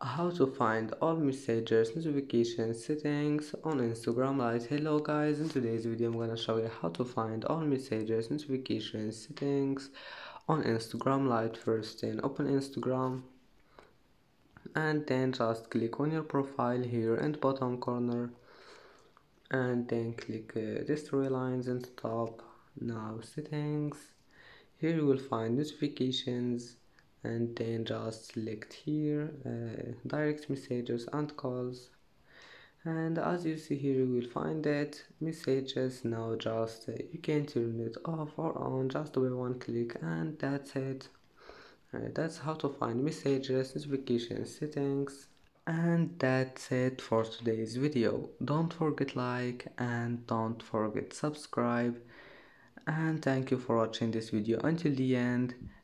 how to find all messages notification settings on instagram lite hello guys. In today's video i'm gonna show you how to find all messages notification settings on instagram lite first then open instagram. And then just click on your profile here in the bottom corner. And then click uh, these three lines in the top. Now settings. Here you will find notifications and then just select here uh, direct messages and calls. And as you see here you will find that messages now just uh, you can turn it off or on just with one click and that's it. Uh, that's how to find messages notification settings. And that's it for today's video. Don't forget like and don't forget subscribe. And thank you for watching this video until the end